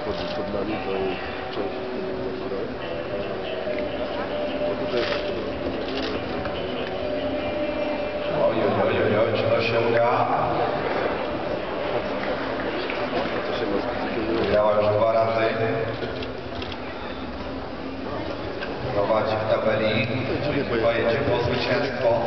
chodzi pod nami, to jest część tutaj jest Oj, oj, oj, oj, oj, czy to się uda? to się ma już dwa razy. Prowadzi w tabeli. Chyba jedzie po zwycięstwo.